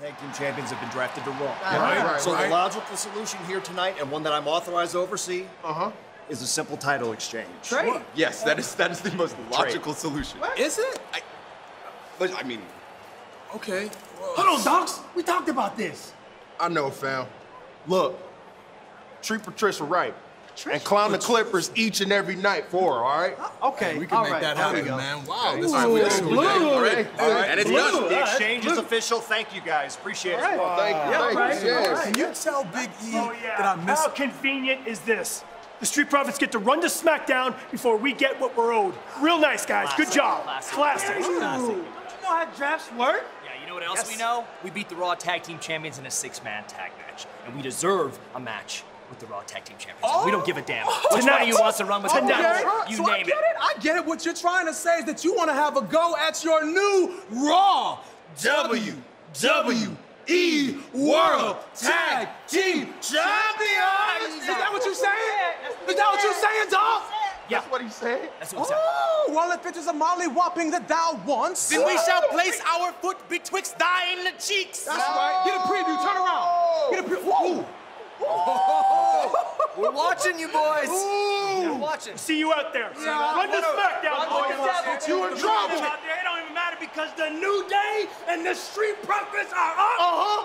tag team champions have been drafted to Raw. Right, right, so right. the logical solution here tonight, and one that I'm authorized to oversee, Uh-huh. is a simple title exchange. Trade. Yes, that is that is the most logical solution. Is it? I, but I mean, Okay. Hold on, Docs. We talked about this. I know, fam. Look, treat Patricia right. And clown the Clippers each and every night for her, all right? Uh, okay, We can all make right, that happen, man. Wow. This All right, we- is blue. all right, all right, and it's The done. exchange is official. Thank you guys. Appreciate it. Oh, thank you, Yeah, thank right, you. Yes. Can you tell Big E Oh, that I yeah. miss How convenient is this? The Street Profits get to run to SmackDown before we get what we're owed. Real nice, guys. Good job. Classic. classic Do you know how drafts work? Yeah, you know what else we know? We beat the Raw Tag Team Champions in a six-man tag match, and we deserve a match with the Raw Tag Team Champions. We don't give a damn. Oh! Which one of you wants to run with the Okay. Devil? You so I name get it. it. I get it. What you're trying to say is that you want to have a go at your new Raw WWE World Tag Team Champions. Is that what you're saying? Is that what you're saying, dog? Yeah, That's what he said. that's what we said. Oh, well, if it is a molly whopping that thou wants. Then we shall place our foot betwixt thine cheeks. That's right. Get a preview. Turn around. Get a preview. Ooh. We're watching you boys. We're watching. See you out there. Yeah. Run to SmackDown, boys. You in trouble. Out there, it don't even matter because the New Day and the Street Profits are up. Uh-huh. And we want